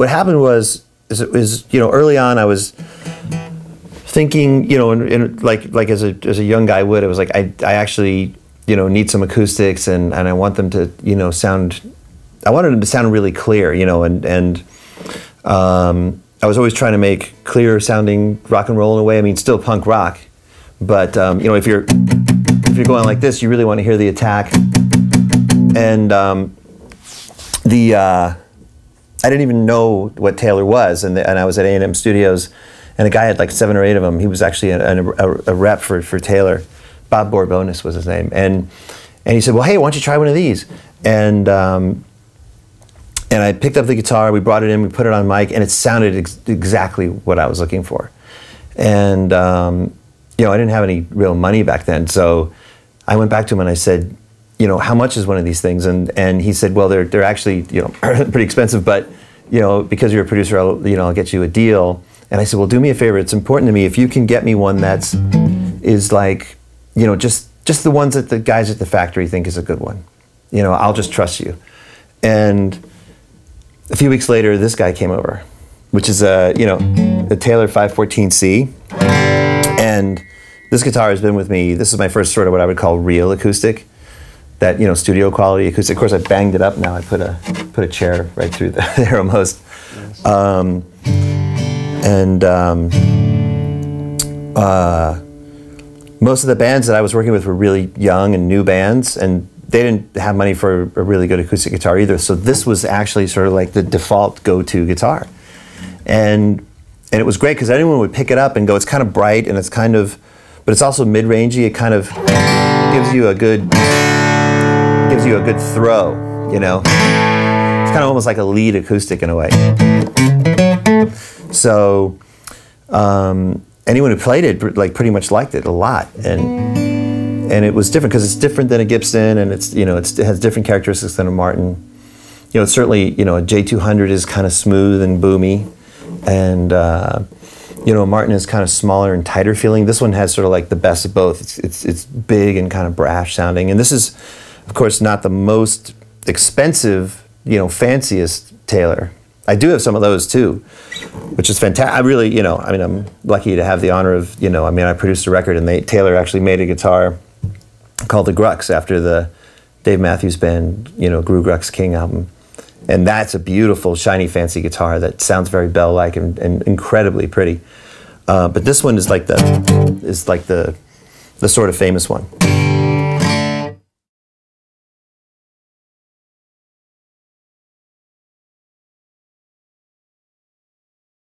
what happened was is, is you know early on I was thinking you know in, like like as a as a young guy would it was like I I actually you know need some acoustics and and I want them to you know sound I wanted them to sound really clear you know and and um, I was always trying to make clear sounding rock and roll in a way. I mean still punk rock but um, you know if you're if you're going like this you really want to hear the attack. And um, the uh, I didn't even know what Taylor was, and, the, and I was at A and M Studios, and a guy had like seven or eight of them. He was actually a, a, a rep for, for Taylor. Bob Borbonis was his name, and and he said, "Well, hey, why don't you try one of these?" And um, and I picked up the guitar. We brought it in. We put it on mic, and it sounded ex exactly what I was looking for. And um, you know, I didn't have any real money back then, so I went back to him and I said, you know, how much is one of these things? And and he said, well, they're they're actually you know pretty expensive, but you know because you're a producer, I'll, you know I'll get you a deal. And I said, well, do me a favor. It's important to me if you can get me one that's is like you know just just the ones that the guys at the factory think is a good one. You know, I'll just trust you. And a few weeks later, this guy came over, which is a you know a Taylor 514C, and this guitar has been with me. This is my first sort of what I would call real acoustic that you know studio quality acoustic. Of course, I banged it up now. I put a put a chair right through the, there almost, um, and um, uh, most of the bands that I was working with were really young and new bands, and they didn't have money for a really good acoustic guitar either. So this was actually sort of like the default go-to guitar, and and it was great because anyone would pick it up and go, it's kind of bright and it's kind of, but it's also mid-rangey. It kind of gives you a good gives you a good throw, you know? It's kind of almost like a lead acoustic in a way. So um, anyone who played it like pretty much liked it a lot. And and it was different because it's different than a Gibson and it's, you know, it's, it has different characteristics than a Martin. You know, certainly, you know, a J200 is kind of smooth and boomy. And, uh, you know, a Martin is kind of smaller and tighter feeling. This one has sort of like the best of both. It's, it's, it's big and kind of brash sounding. And this is, of course, not the most expensive, you know, fanciest Taylor. I do have some of those too, which is fantastic. I really, you know, I mean, I'm lucky to have the honor of, you know, I mean, I produced a record and they, Taylor actually made a guitar called the Grux after the Dave Matthews Band, you know, GrooGrux King album. And that's a beautiful, shiny, fancy guitar that sounds very bell-like and, and incredibly pretty. Uh, but this one is like the is like the the sort of famous one.